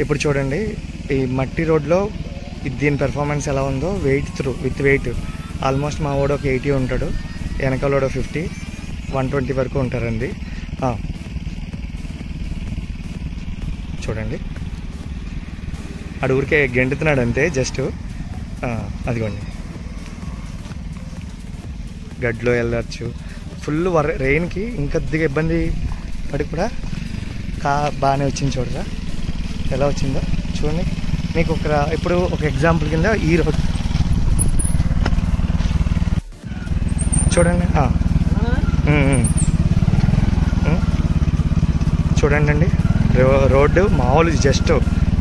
ఇప్పుడు చూడండి ఈ మట్టి రోడ్లో దీని పెర్ఫార్మెన్స్ ఎలా ఉందో weight through with weight almost మా వాడు ఒక ఎయిటీ ఉంటాడు వెనకాల ఫిఫ్టీ వన్ ట్వంటీ వరకు ఉంటారండి. చూడండి. అడుగురికే గెంటుతున్నాడు అంతే జస్ట్. అదిగోండి. గడ్లో వెళ్ళచ్చు. ఫుల్ వర రెయిన్కి ఇంకొద్దిగా ఇబ్బంది పడి కూడా కా బాగానే వచ్చింది చూడరా. ఎలా వచ్చిందో చూడండి. మీకు ఒక ఇప్పుడు ఒక ఎగ్జాంపుల్ కింద ఈ రోడ్. చూడండి. చూడండి అండి రోడ్డు మామూలు జస్ట్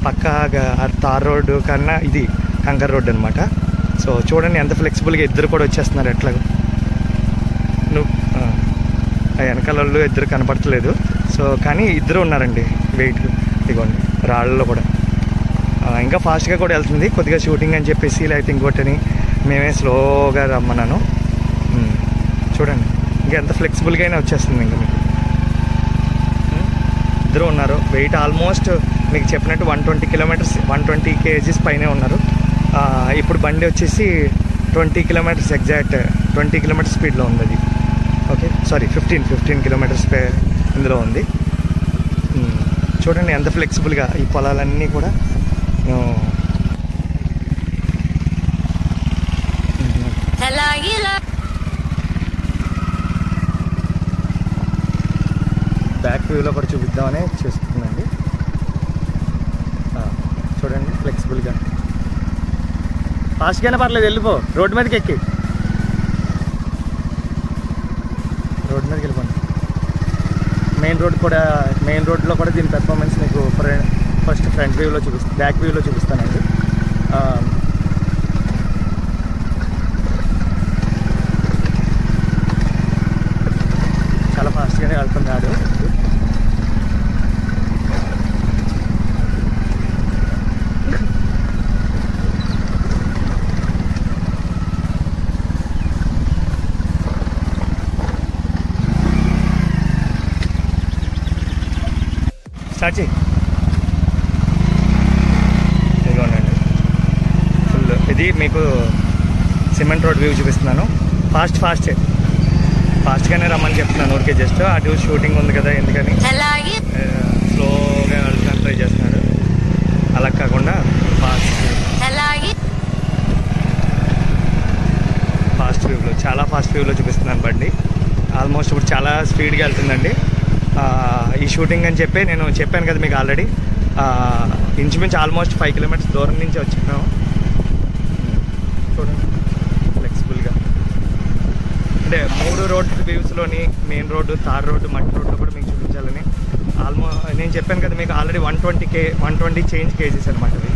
పక్కాగా తార్ రోడ్డు కన్నా ఇది కంకర్ రోడ్డు అనమాట సో చూడండి ఎంత ఫ్లెక్సిబుల్గా ఇద్దరు కూడా వచ్చేస్తున్నారు ఎట్లా నువ్వు వెనకాల వాళ్ళు ఇద్దరు కనపడట్లేదు సో కానీ ఇద్దరు ఉన్నారండి వెయిట్. ఇదిగోండి రాళ్ళలో కూడా. ఇంకా ఫాస్ట్గా కూడా వెళ్తుంది. కొద్దిగా షూటింగ్ అని చెప్పేసి లేకపోతే ఇంకోటని మేమే స్లోగా రమ్మన్నాను. చూడండి ఇంకా ఎంత ఫ్లెక్సిబుల్గా అయినా వచ్చేస్తుంది ఇంకా మీకు. ఇద్దరు ఉన్నారు. వెయిట్ ఆల్మోస్ట్ మీకు చెప్పినట్టు one twenty kilometres one twenty kgs పైనే ఉన్నారు. ఇప్పుడు బండి వచ్చేసి twenty kilometres exact twenty kilometres స్పీడ్లో ఉంది అది. Okay sorry fifteen fifteen kilometres pay ఇందులో ఉంది. చూడండి ఎంత ఫ్లెక్సిబుల్గా ఈ పొలాలన్నీ కూడా. ఆ, బ్యాక్ వ్యూలో కూడా చూపిద్దామని చేస్తుందండి చూడండి ఫ్లెక్సిబుల్గా ఫాస్ట్గానే పర్లేదు వెళ్ళిపో. రోడ్డు మీదకి ఎక్కి. రోడ్డు మీదకి వెళ్ళిపోండి మెయిన్ రోడ్ కూడా మెయిన్ రోడ్లో కూడా దీని పెర్ఫార్మెన్స్ మీకు ఫస్ట్ ఫ్రంట్ వ్యూలో చూపిస్తాను బ్యాక్ వ్యూలో చూపిస్తానండి. చాలా ఫాస్ట్గానే వెళ్తున్నాడు స్టార్ట్ చేయి ఇదిగోండి ఫుల్ ఇది మీకు సిమెంట్ రోడ్ వ్యూ చూపిస్తున్నాను. ఫాస్ట్ ఫాస్ట్ ఫాస్ట్గానే రమ్మని చెప్తున్నాను ఊరికే జస్ట్. అటు షూటింగ్ ఉంది కదా ఎందుకని? స్లోగా వెళ్ళడానికి ట్రై చేస్తున్నాడు అలా కాకుండా ఫాస్ట్ ఫాస్ట్ వ్యూలో చాలా ఫాస్ట్ వ్యూలో చూపిస్తున్నాను బండి. ఆల్మోస్ట్ ఇప్పుడు చాలా స్పీడ్గా వెళ్తుందండి. ఈ షూటింగ్ అని చెప్పి నేను చెప్పాను కదా మీకు ఆల్రెడీ. ఇంచుమించు ఆల్మోస్ట్ ఫైవ్ కిలోమీటర్స్ దూరం నుంచి వచ్చినాము. చూడండి. ఫ్లెక్సిబుల్గా అంటే మూడు రోడ్ వ్యూస్లోని మెయిన్ రోడ్డు తార్ రోడ్డు మట్టి రోడ్డు కూడా మీకు చూపించాలని. ఆల్మో నేను చెప్పాను కదా మీకు ఆల్రెడీ వన్ ట్వంటీ కే వన్ ట్వంటీ చేంజ్ కేజీస్ అనమాట ఇవి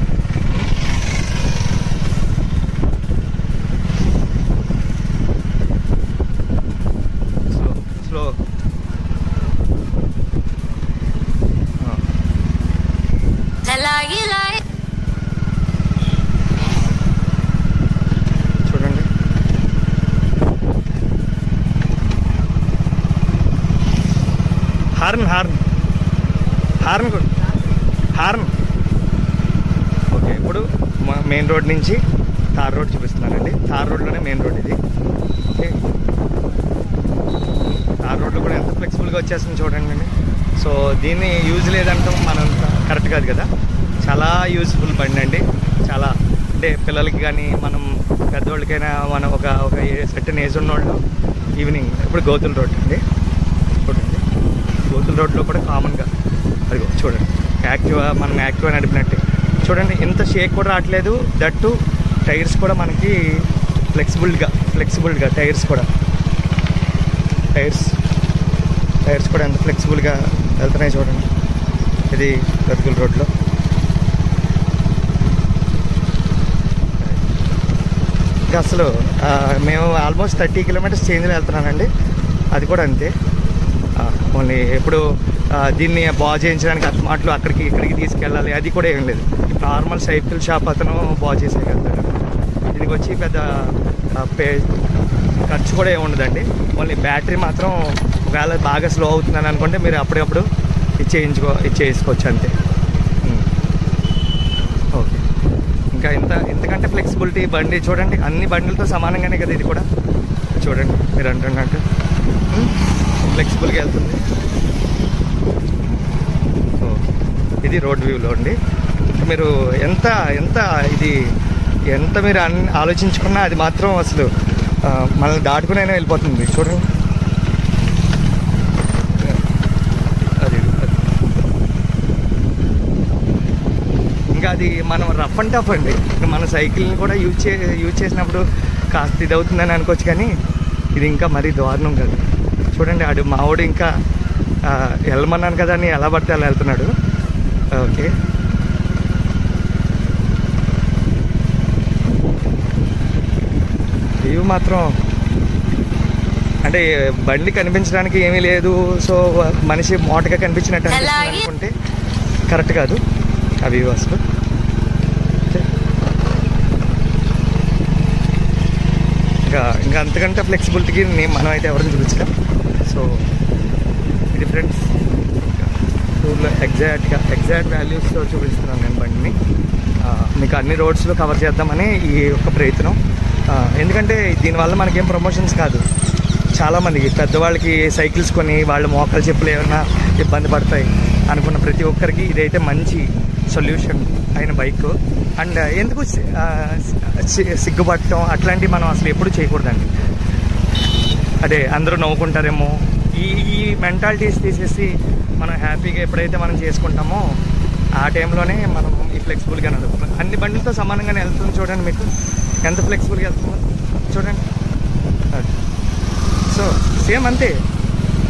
స్లో స్లో hello, hello. చూడండి horn horn horn horn okay ఇప్పుడు మెయిన్ రోడ్ నుంచి తార్ రోడ్ చూపిస్తున్నానండి తార్ రోడ్లోనే మెయిన్ రోడ్ ఇది. ఓకే తార్ రోడ్లో కూడా ఎంత ఫ్లెక్సిబుల్గా వచ్చేస్తుంది చూడండి అండి సో దీన్ని యూజ్ లేదంటాం మనం కరెక్ట్ కాదు కదా. చాలా యూజ్ఫుల్ బండి అండి. చాలా అంటే పిల్లలకి కానీ మనం పెద్దవాళ్ళకైనా మనం ఒక ఒక సర్టన్ ఏజ్ ఉన్నోళ్ళు ఈవినింగ్ ఇప్పుడు గోతుల రోడ్ అండి. రోడ్లో కూడా కామన్గా. అదిగో చూడండి. యాక్టివా మనం యాక్టివా నడిపినట్టే చూడండి ఎంత షేక్ కూడా రావట్లేదు. దట్టు టైర్స్ కూడా మనకి ఫ్లెక్సిబుల్గా ఫ్లెక్సిబుల్గా టైర్స్ కూడా. టైర్స్ టైర్స్ కూడా ఎంత ఫ్లెక్సిబుల్గా వెళ్తున్నాయి చూడండి. ఇది గతుకుల రోడ్లో. ఇంకా అసలు మేము ఆల్మోస్ట్ థర్టీ కిలోమీటర్స్ చేంజ్లో వెళ్తున్నానండి. అది కూడా అంతే. ఓన్లీ ఎప్పుడు దీన్ని బాగు చేయించడానికి అత్తమాటలు అక్కడికి ఇక్కడికి తీసుకెళ్ళాలి. అది కూడా ఏం లేదు. నార్మల్ సైకిల్ షాప్ అతను బాగు చేసేయగలుగుతాడు. దీనికి వచ్చి పెద్ద పే ఖర్చు కూడా ఏమి ఉండదండి. ఓన్లీ బ్యాటరీ మాత్రం ఒకవేళ బాగా స్లో అవుతుందని అనుకుంటే మీరు అప్పటికప్పుడు ఇచ్చేయించుకో ఇచ్చేసుకోవచ్చు అంతే. ఓకే. ఇంకా ఇంత ఇంతకంటే ఫ్లెక్సిబిలిటీ బండి చూడండి. అన్ని బండిలతో సమానంగానే కదా ఇది కూడా? చూడండి. మీరు అంటున్నట్టు. ఫ్లెక్సిబుల్గా వెళ్తుంది. సో ఇది రోడ్ వ్యూలో అండి. మీరు ఎంత ఎంత ఇది ఎంత మీరు అన్ ఆలోచించుకున్నా అది మాత్రం అసలు మనల్ని దాటుకునే వెళ్ళిపోతుంది. చూడండి. అది ఇంకా అది మనం రఫ్ అండ్ టఫ్ అండి. మన సైకిల్ని కూడా యూజ్ చే యూజ్ చేసినప్పుడు కాస్త ఇది అవుతుందని అనుకోవచ్చు కానీ ఇది ఇంకా మరీ దారుణం కదా. చూడండి ఆడు మావుడు ఇంకా వెళ్ళమన్నాను కదా అని ఎలా పడితే అలా వెళ్తున్నాడు. ఓకే. వ్యూ మాత్రం అంటే బండి కనిపించడానికి ఏమీ లేదు సో మనిషి మోటగా కనిపించినట్టు అనిపిస్తుంది అనుకుంటే కరెక్ట్ కాదు ఆ వ్యూ అసలు. ఓకే. ఇంకా ఇంకా అంతకంటే ఫ్లెక్సిబిలిటీకి నేను మనం అయితే ఎవరిని చూపించలేం. సో ఇది ఫ్రెండ్స్ టూర్లో ఎగ్జాక్ట్గా ఎగ్జాక్ట్ వాల్యూస్తో చూపిస్తున్నాను నేను బండిని. మీకు అన్ని రోడ్స్లో కవర్ చేద్దామని ఈ యొక్క ప్రయత్నం. ఎందుకంటే దీనివల్ల మనకేం ప్రమోషన్స్ కాదు. చాలామందికి పెద్దవాళ్ళకి సైకిల్స్ కొని వాళ్ళ మోకాలు చెప్పులు ఏమైనా ఇబ్బంది పడతాయి అనుకున్న ప్రతి ఒక్కరికి ఇదైతే మంచి సొల్యూషన్ అయిన బైక్ అండ్ ఎందుకు సి- సిగ్గుపడటం అట్లాంటివి మనం అసలు ఎప్పుడు చేయకూడదండి. అదే అందరూ నవ్వుకుంటారేమో. ఈ ఈ మెంటాలిటీస్ తీసేసి మనం హ్యాపీగా ఎప్పుడైతే మనం చేసుకుంటామో ఆ టైంలోనే మనం ఈ ఫ్లెక్సిబుల్గా నడుపుతాం అన్ని బండితో సమానంగానే వెళ్తుంది చూడండి మీకు. ఎంత ఫ్లెక్సిబుల్గా వెళ్తుందో చూడండి. సో సేమ్ అంతే.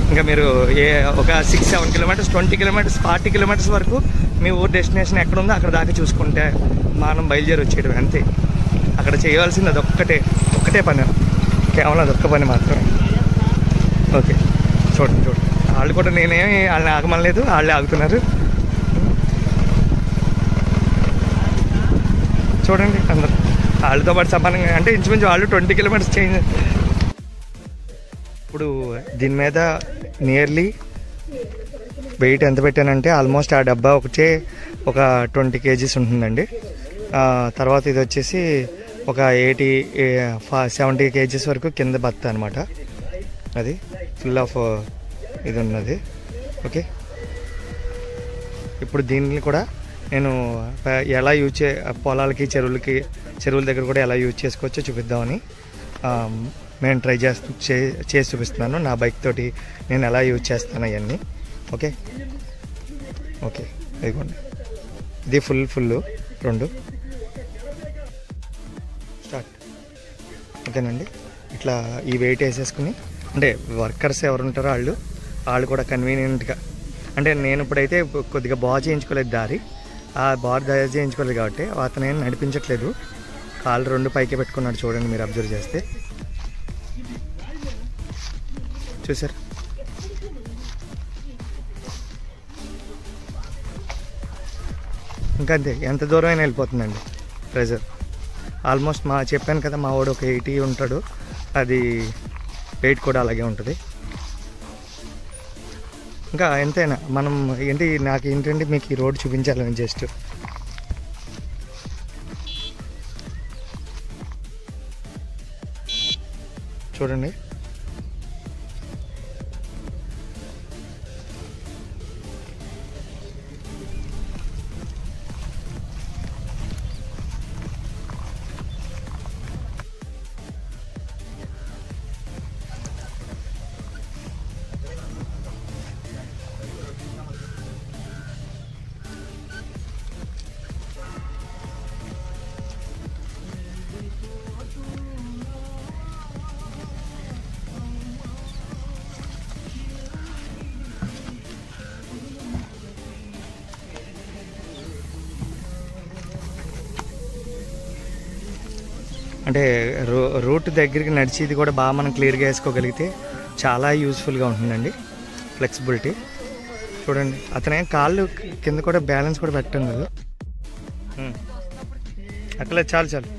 ఇంకా మీరు ఏ ఒక six seven kilometres twenty kilometres forty kilometres వరకు మీ ఊరు డెస్టినేషన్ ఎక్కడ ఉందో అక్కడ దాకా చూసుకుంటే మనం బయలుదేరి వచ్చేయడం అంతే. అక్కడ చేయవలసింది అది ఒక్కటే ఒక్కటే పని. కేవలం అదొక్క పని మాత్రమే. ఓకే. చూడండి చూడండి. వాళ్ళు కూడా నేనేమి వాళ్ళని ఆగమనలేదు వాళ్ళే ఆగుతున్నారు. చూడండి అందరు. వాళ్ళతో పాటు సమానంగా అంటే ఇంచుమించు వాళ్ళు ట్వంటీ కిలోమీటర్స్ చేంజ్ ఇప్పుడు దీని మీద నియర్లీ వెయిట్ ఎంత పెట్టానంటే ఆల్మోస్ట్ ఆ డబ్బా ఒకటే ఒక ట్వంటీ కేజీస్ ఉంటుందండి. తర్వాత ఇది వచ్చేసి ఒక ఎయిటీ సెవెంటీ కేజీస్ వరకు కింద బత్త అనమాట అది ఫుల్ ఆఫ్ ఇది ఉన్నది ఓకే ఇప్పుడు దీన్ని కూడా నేను ఎలా యూజ్ చే పొలాలకి చెరువులకి చెరువుల దగ్గర కూడా ఎలా యూజ్ చేసుకోవచ్చో చూపిద్దామని నేను ట్రై చేస్తూ చే- చేసి చూపిస్తున్నాను. నా బైక్ తోటి నేను ఎలా యూజ్ చేస్తాను అవన్నీ. ఓకే ఓకే ఇదిగోండి. ఇది ఫుల్ ఫుల్ రెండు. ఓకేనండి. ఇట్లా ఈ వెయిట్ వేసేసుకుని అంటే వర్కర్స్ ఎవరు ఉంటారో వాళ్ళు వాళ్ళు కూడా కన్వీనియంట్గా అంటే నేను ఇప్పుడైతే కొద్దిగా బాగా చేయించుకోలేదు దారి. ఆ బార్ దయ చేయించుకోలేదు కాబట్టి అతను ఏం నడిపించట్లేదు. కాళ్ళు రెండు పైకి పెట్టుకున్నాడు చూడండి మీరు అబ్జర్వ్ చేస్తే. చూసారు? ఇంకా అంతే ఎంత దూరం అయినా వెళ్ళిపోతుందండి ప్రెజర్. ఆల్మోస్ట్ మా చెప్పాను కదా మా వాడు ఒక ఎయిటీ ఉంటాడు. అది వెయిట్ కూడా అలాగే ఉంటుంది. ఇంకా ఎంతైనా మనం ఏంటి నాకు ఏంటంటే మీకు ఈ రోడ్ చూపించాలని జస్ట్. చూడండి. అంటే రూ రూట్ దగ్గరికి నడిచేది కూడా బాగా మనం క్లియర్గా వేసుకోగలిగితే చాలా యూస్ఫుల్గా ఉంటుందండి. ఫ్లెక్సిబిలిటీ. చూడండి అతనే కాళ్ళు కింద కూడా బ్యాలెన్స్ కూడా పెట్టడం కదా అట్లా చాలు చాలు.